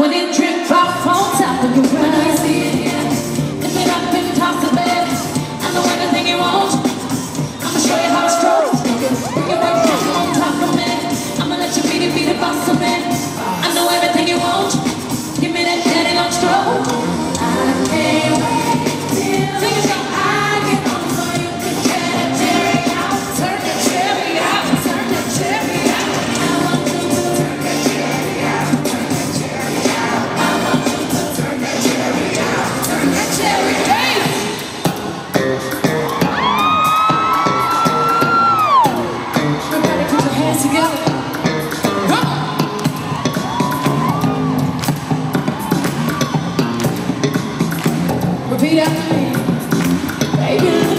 When it drip drops on top of your rug. When you see it, yeah. Lift it up and toss it, baby. I know everything you want. I'ma show you how to stroke. Bring it right back on top of me. I'ma let you be the, be the boss of me. I know everything you want. Give me that daddy long stroke. together. Repeat after me. Baby.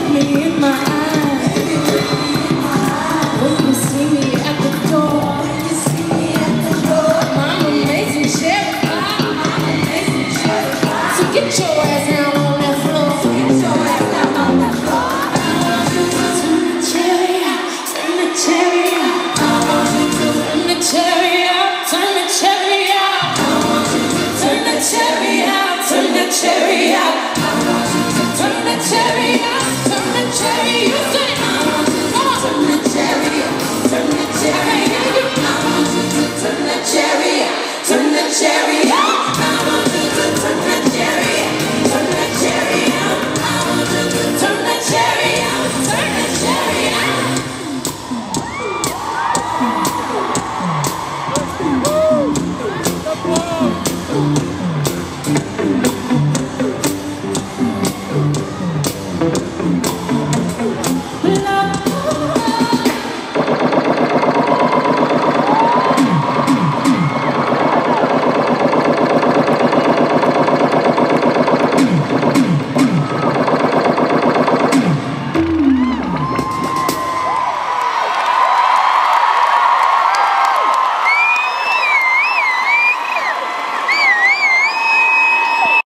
Ooh.